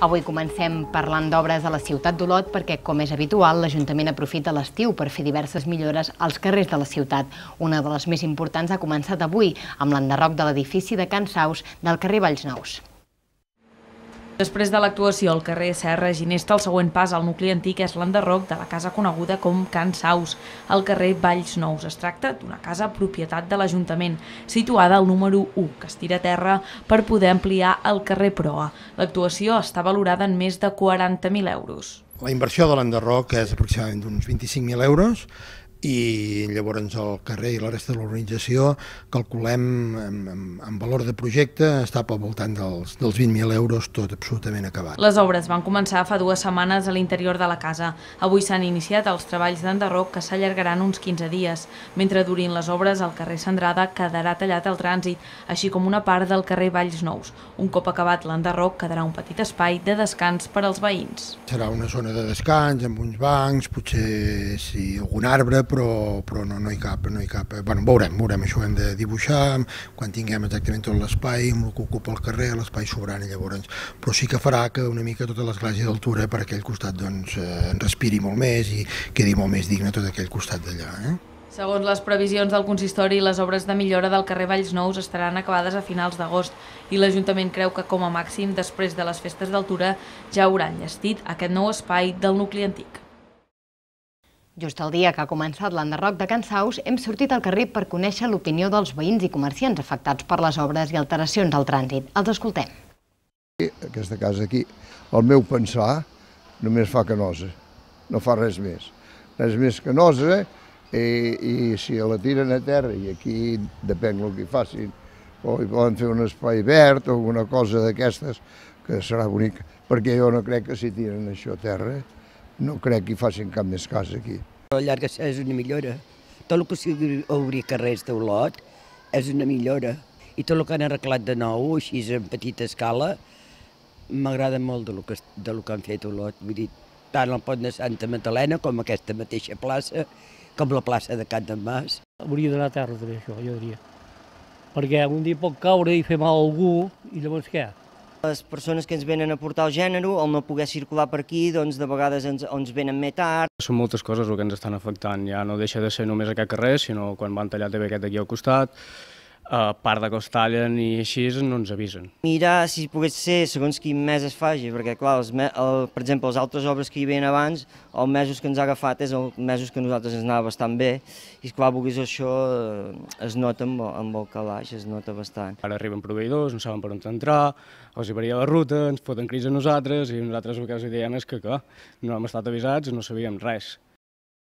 Avui comencem parlant d'obres a la ciutat d'Olot perquè, com és habitual, l'Ajuntament aprofita l'estiu per fer diverses millores als carrers de la ciutat. Una de les més importants ha començat avui amb l'enderroc de l'edifici de Can Saus del carrer Valls Nous. Després de l'actuació al carrer Serra Ginesta, el següent pas al nucli antic és l'enderroc de la casa coneguda com Can Saus, al carrer Valls Nous. Es tracta d'una casa propietat de l'Ajuntament, situada al número 1, que es tira a terra per poder ampliar el carrer Proa. L'actuació està valorada en més de 40.000 euros. La inversió de l'enderroc és aproximadament d'uns 25.000 euros i llavors el carrer i la resta de l'organització calculem en, valor de projecte està pel voltant dels, dels 20.000 euros tot absolutament acabat. Les obres van començar fa dues setmanes a l'interior de la casa. Avui s'han iniciat els treballs d'enderroc que s'allargaran uns 15 dies. Mentre durin les obres, el carrer Sandrada quedarà tallat al trànsit, així com una part del carrer Valls Nous. Un cop acabat l'enderroc, quedarà un petit espai de descans per als veïns. Serà una zona de descans amb uns bancs, potser sí, algun arbre, però, però no, no hi cap, no hi cap. Bueno, veurem, veurem, això ho hem de dibuixar, quan tinguem exactament tot l'espai, amb el que ocupa el carrer, l'espai sobrant, i llavors, però sí que farà que una mica tota l'església d'altura per aquell costat doncs, eh, respiri molt més i quedi molt més digne tot aquell costat d'allà. Eh? Segons les previsions del consistori, les obres de millora del carrer Valls Nous estaran acabades a finals d'agost i l'Ajuntament creu que com a màxim després de les festes d'altura ja hauran llestit aquest nou espai del nucli antic. Just el dia que ha començat l'enderroc de Can Saus, hem sortit al carrer per conèixer l'opinió dels veïns i comerciants afectats per les obres i alteracions al trànsit. Els escoltem. Aquesta casa aquí, el meu pensar, només fa canosa, no fa res més. Res més canosa i, i si la tiren a terra i aquí depèn del que hi facin, o hi poden fer un espai verd o alguna cosa d'aquestes que serà bonic, perquè jo no crec que si tiren això a terra no crec que hi facin cap més casa aquí. La llarga és una millora. Tot el que sigui obrir carrers d'Olot és una millora. I tot el que han arreglat de nou, així en petita escala, m'agrada molt de lo, que, de lo que han fet Olot. Vull dir, tant el pont de Santa Magdalena com aquesta mateixa plaça, com la plaça de Can d'en Mas. Hauria d'anar a terra també això, jo diria. Perquè un dia pot caure i fer mal a algú i llavors què? Les persones que ens venen a portar el gènere, al no poder circular per aquí, doncs de vegades ens, ens venen més tard. Són moltes coses el que ens estan afectant, ja no deixa de ser només aquest carrer, sinó quan van tallar també aquest aquí al costat, a part de que els tallen i així no ens avisen. Mirar si pogués ser segons quin mes es faci, perquè clar, els, el, per exemple, les altres obres que hi havia abans, els mesos que ens ha agafat és els mesos que nosaltres ens anava bastant bé, i clar, vulguis això eh, es nota amb, amb el calaix, es nota bastant. Ara arriben proveïdors, no saben per on entrar, els hi varia la ruta, ens foten crits a nosaltres, i nosaltres el que els diem és que, que no hem estat avisats, no sabíem res.